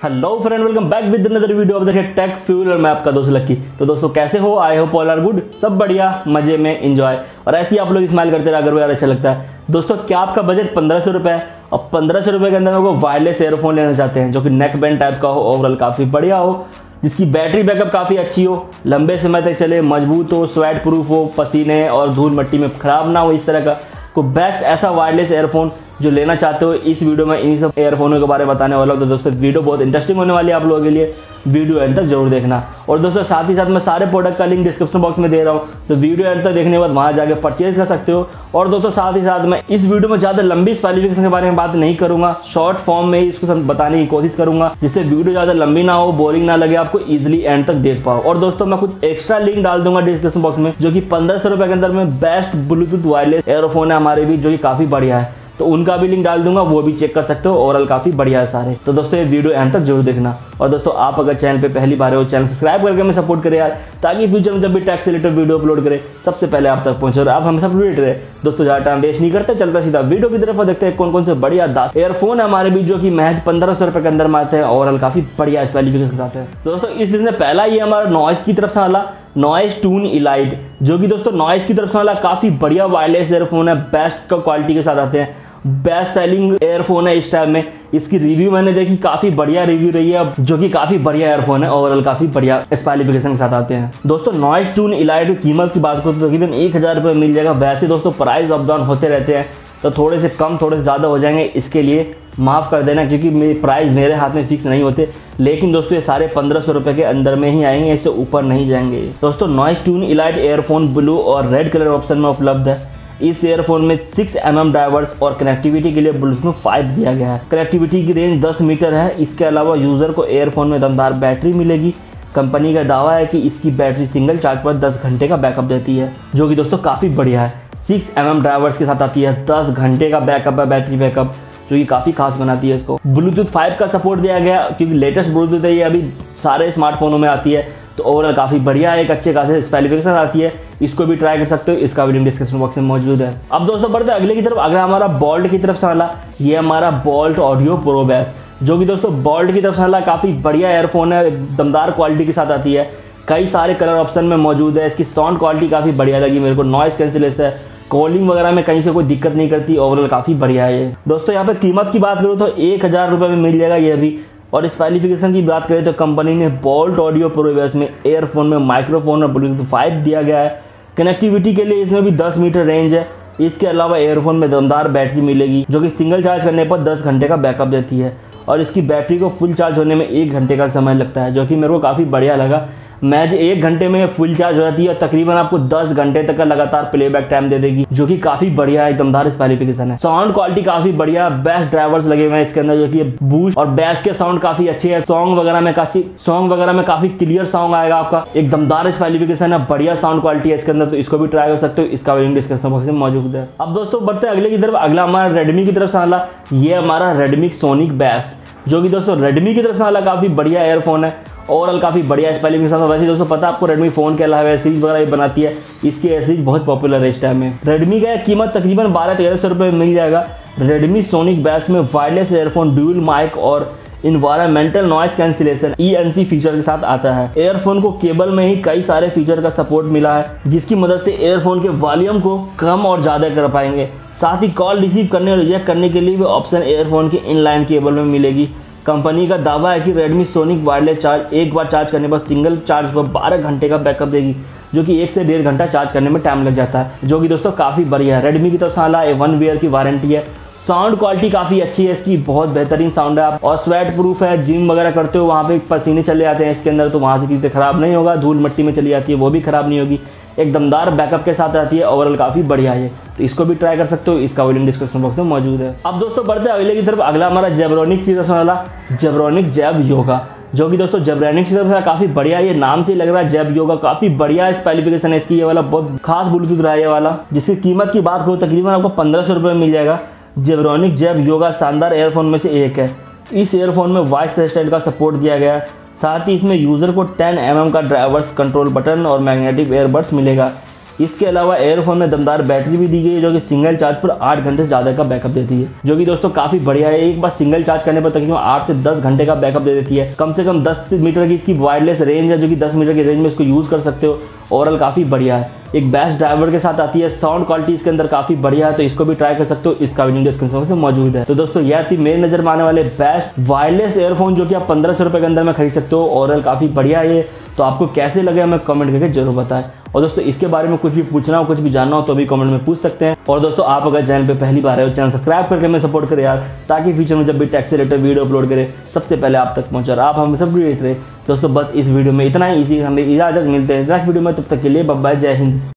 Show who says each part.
Speaker 1: Hello friend welcome back with another video of the tech fuel और मैं आपका दोस्त लक्की तो दोस्तों, कैसे हो? आए हो पॉल आर गुड सब बढ़िया, मज़े में एंजॉय और ऐसे ही आप लोग स्माइल करते रहे, अगर वो यार अच्छा लगता है। दोस्तों, क्या आपका बजट पंद्रह सौ रुपये है? और पंद्रह सौ रुपये के अंदर वो वायरलेस एयरफोन लेना चाहते हैं, जो कि नेक बैंड टाइप का हो ओवरऑल काफ़ी बढ़िया हो, जिसकी बैटरी बैकअप काफ़ी अच्छी हो, लंबे समय तक चले, मज़बूत हो स्वेट प्रूफ हो, पसीने और धूल मट्टी में ख़राब ना हो, इस तरह का। को बेस्ट ऐसा वायरलेस एयरफोन जो लेना चाहते हो, इस वीडियो में इन सब एयरफोनों के बारे में बताने वाला हूँ। तो दोस्तों, वीडियो बहुत इंटरेस्टिंग होने वाली है आप लोगों के लिए। वीडियो एंड तक ज़रूर देखना। और दोस्तों, साथ ही साथ मैं सारे प्रोडक्ट का लिंक डिस्क्रिप्शन बॉक्स में दे रहा हूँ। तो वीडियो एंड तक देखने के बाद वहाँ जाकर परचेज कर सकते हो। और दोस्तों, साथ ही साथ मैं इस वीडियो में ज़्यादा लंबी स्पेलिफिकेशन के बारे में बात नहीं करूँगा। शॉर्ट फॉर्म में ही इसको बताने की कोशिश करूँगा, जिससे वीडियो ज़्यादा लंबी ना हो बोरिंग ना लगे, आपको ईजिली एंड तक देख पाओ और दोस्तों, मैं कुछ एक्स्ट्रा लिंक डाल दूँगा डिस्क्रिप्शन बॉक्स में, जो कि पंद्रह सौ रुपए के अंदर में बेस्ट ब्लूटूथ वायरलेस एयरफोन है हमारे भी, जो कि काफ़ी बढ़िया है। तो उनका भी लिंक डाल दूँगा, वो भी चेक कर सकते हो। ओवरऑल काफ़ी बढ़िया सारे। तो दोस्तों, ये वीडियो एंड तक ज़रूर देखना। और दोस्तों, आप अगर चैनल पे पहली बार हो चैनल सब्सक्राइब करके हमें सपोर्ट करें यार, ताकि फ्यूचर में जब भी टैक्स रिलेटेड वीडियो अपलोड करें, सबसे पहले आप तक पहुँचे और आप हमेशा अपडेट रहे। दोस्तों, ज़्यादा टाइम वेस्ट नहीं करते, चलता सीधा वीडियो की तरफ़ देखते हैं कौन कौन से बढ़िया दास एयरफोन है हमारे बीच जो कि महज पंद्रह सौ रुपए के अंदर में आते हैं। ओवरऑल काफ़ी बढ़िया स्पेलिफिकेशन साथ है। दोस्तों, इस सीज़न पहला ये हमारा नॉइस की तरफ़ से वाला नॉइस टून इलाइट जो कि दोस्तों नॉइस की तरफ़ से वाला काफ़ी बढ़िया वायरलेस एयरफोन है बेस्ट क्वालिटी के साथ आते हैं। बेस्ट सेलिंग एयरफोन है इस टाइम में। इसकी रिव्यू मैंने देखी, काफ़ी बढ़िया रिव्यू रही है जो कि काफ़ी बढ़िया एयरफोन है। ओवरऑल काफ़ी बढ़िया स्पेलिफिकेशन के साथ आते हैं। दोस्तों नॉइस टून इलाइट कीमत की बात करो तो तकरीबन एक हज़ार रुपये मिल जाएगा। वैसे दोस्तों प्राइस अप डाउन होते रहते हैं तो थोड़े से कम, थोड़े से ज़्यादा हो जाएँगे। इसके लिए माफ़ कर देना, क्योंकि प्राइस मेरे हाथ में फिक्स नहीं होते। लेकिन दोस्तों, ये सारे पंद्रह सौ रुपये के अंदर में ही आएँगे, इससे ऊपर नहीं जाएँगे। दोस्तों noise tune elite earphone blue और रेड कलर ऑप्शन में उपलब्ध है। इस एयरफोन में 6 एम mm ड्राइवर्स और कनेक्टिविटी के लिए ब्लूटूथ फाइव दिया गया है। कनेक्टिविटी की रेंज 10 मीटर है। इसके अलावा यूज़र को एयरफोन में दमदार बैटरी मिलेगी। कंपनी का दावा है कि इसकी बैटरी सिंगल चार्ज पर 10 घंटे का बैकअप देती है, जो कि दोस्तों काफ़ी बढ़िया है। सिक्स एम mm ड्राइवर्स के साथ आती है दस घंटे का बैकअप है बैटरी बैकअप जो कि काफ़ी खास बनाती है इसको। ब्लूटूथ फाइव का सपोर्ट दिया गया, क्योंकि लेटेस्ट ब्लूटूथ है ये अभी सारे स्मार्टफोनों में आती है। तो ओवरऑल काफ़ी बढ़िया है, एक अच्छे खासे स्पेलिफिकेशन आती है। इसको भी ट्राई कर सकते हो, इसका वीडियो डिस्क्रिप्शन बॉक्स में मौजूद है। अब दोस्तों बढ़ते अगले की तरफ़ अगर हमारा बॉल्ट की तरफ़ से वाला ये हमारा बॉल्ट ऑडियो प्रो बैस जो कि दोस्तों बॉल्ट की तरफ़ से वाला काफ़ी बढ़िया एयरफोन है, दमदार क्वालिटी के साथ आती है। कई सारे कलर ऑप्शन में मौजूद है, इसकी साउंड क्वालिटी काफ़ी बढ़िया लगी मेरे को नॉइस कैंसिलेशन है। कॉलिंग वगैरह में कहीं से कोई दिक्कत नहीं करती ओवरऑल काफ़ी बढ़िया है दोस्तों यहाँ पे कीमत की बात करूँ तो एक हज़ार रुपये में मिल जाएगा ये अभी। और स्पेलिफिकेशन की बात करें तो कंपनी ने बोल्ट ऑडियो प्रोवेस में एयरफोन में माइक्रोफोन और ब्लूटूथ फाइव दिया गया है। कनेक्टिविटी के लिए इसमें भी 10 मीटर रेंज है। इसके अलावा एयरफोन में दमदार बैटरी मिलेगी, जो कि सिंगल चार्ज करने पर 10 घंटे का बैकअप देती है। और इसकी बैटरी को फुल चार्ज होने में एक घंटे का समय लगता है, जो कि मेरे को काफ़ी बढ़िया लगा। मैच एक घंटे में फुल चार्ज हो जाती है और तकरीबन आपको 10 घंटे तक का लगातार प्लेबैक टाइम दे देगी, जो कि काफ़ी बढ़िया है, दमदार स्पेलिफिकेशन है। साउंड क्वालिटी काफ़ी बढ़िया बेस्ट ड्राइवर्स लगे हुए हैं इसके अंदर, जो कि बूस्ट और बेस के साउंड काफ़ी अच्छे है। सॉन्ग वगैरह में काफ़ी सॉन्ग वगैरह में काफ़ी क्लियर साउंड आएगा आपका। एक दमदार स्पेलिफिकेशन है, बढ़िया साउंड क्वालिटी है इसके अंदर तो इसको भी ट्राई कर सकते हो। इसका लिंक डिस्क्रिप्शन बॉक्स में मौजूद है। अब दोस्तों, बढ़ते अगले की तरफ़। अगला हमारा रेडमी की तरफ़ से आला। ये हमारा रेडमी सोनिक बैस जो कि दोस्तों रेडमी की तरफ़ से वाला काफ़ी बढ़िया एयरफोन है। ओवरऑल काफ़ी बढ़िया स्पेलिंग के। साथ वैसे दोस्तों, पता आपको रेडमी फ़ोन के अलावा सीरीज़ वगैरह भी बनाती है। इसकी सीरीज़ बहुत पॉपुलर है इस टाइम में। रेडमी का कीमत तकरीबन बारह तेरह सौ रुपये मिल जाएगा। रेडमी सोनिक बैस में वायरलेस एयरफोन ड्यूल माइक और environmental noise cancellation ENC feature के साथ आता है। एयरफोन को केबल में ही कई सारे फीचर का सपोर्ट मिला है, जिसकी मदद से एयरफोन के वॉल्यूम को कम और ज़्यादा कर पाएँगे। साथ ही कॉल रिसीव करने और रिजेक्ट करने के लिए भी ऑप्शन एयरफोन के इनलाइन केबल में मिलेगी। कंपनी का दावा है कि रेडमी सोनिक वायरलेस चार्ज एक बार चार्ज करने पर सिंगल चार्ज पर 12 घंटे का बैकअप देगी, जो कि एक से डेढ़ घंटा चार्ज करने में टाइम लग जाता है, जो कि दोस्तों काफ़ी बढ़िया है। रेडमी की तरफ़ से आला वन वीयर की वारंटी है। साउंड क्वालिटी काफ़ी अच्छी है इसकी, बहुत बेहतरीन साउंड है और स्वेट प्रूफ है जिम वगैरह करते हो, वहाँ पे पसीने चले जाते हैं इसके अंदर तो वहाँ से चीज़ें खराब नहीं होगा, धूल मट्टी में चली जाती है, वो भी खराब नहीं होगी। एक दमदार बैकअप के साथ रहती है ओवरऑल काफ़ी बढ़िया है तो इसको भी ट्राई कर सकते हो, इसका लिंक डिस्क्रिप्शन बॉक्स में मौजूद है। अब दोस्तों बढ़ते हैं अगले की तरफ़, अगला हमारा जेब्रोनिक की तरफ़ वाला जेब्रोनिक जैब योगा जो कि दोस्तों जेब्रानिक की तरफ़ काफ़ी बढ़िया ये नाम से लग रहा है जैब योगा काफ़ी बढ़िया स्पेलिफिकेशन है इसकी, ये वाला बहुत खास ब्लूटूथ रहा है ये वाला, जिसकी कीमत की बात करो, तकरीबन आपको पंद्रह सौ रुपये मिल जाएगा। जेब्रॉनिक जैब योगा शानदार एयरफोन में से एक है। इस एयरफोन में वॉइस असिस्टेंट का सपोर्ट दिया गया। है साथ ही इसमें यूज़र को 10 एम mm का ड्राइवर्स कंट्रोल बटन और मैग्नेटिक एयरबड्स मिलेगा। इसके अलावा एयरफोन में दमदार बैटरी भी दी गई है, जो कि सिंगल चार्ज पर आठ घंटे से ज़्यादा का बैकअप देती है। जो कि दोस्तों काफ़ी बढ़िया है। एक बार सिंगल चार्ज करने पर तकरीबन आठ से दस घंटे का बैकअप दे देती है। कम से कम दस मीटर की इसकी वायरलेस रेंज है, जो कि दस मीटर की रेंज में इसको यूज़ कर सकते हो। ओवरऑल काफ़ी बढ़िया है। एक बेस्ट ड्राइवर के साथ आती है। साउंड क्वालिटी इसके अंदर काफ़ी बढ़िया है तो इसको भी ट्राई कर सकते हो। इसका भी डिस्क्रिप्शन से मौजूद है। तो दोस्तों यह थी मेरी नज़र में आने वाले बेस्ट वायरलेस एयरफोन जो कि आप पंद्रह सौ रुपए के अंदर में खरीद सकते हो। ओवरऑल काफ़ी बढ़िया है तो आपको कैसे लगे हमें कमेंट करके ज़रूर बताएँ। और दोस्तों, इसके बारे में कुछ भी पूछना हो, कुछ भी जानना हो तो भी कमेंट में पूछ सकते हैं। और दोस्तों, आप अगर चैनल पे पहली बार आए हो, चैनल सब्सक्राइब करके हमें सपोर्ट करें यार, ताकि फ्यूचर में जब भी टैक्स रिलेटेड वीडियो अपलोड करें, सबसे पहले आप तक पहुँचा आप हमें सब रिलेट रहे दोस्तों, बस इस वीडियो में इतना ही, इसी हमें इजाज़त, मिलते हैं नेक्स्ट वीडियो में, तब तक के लिए बब्बा जय हिंद।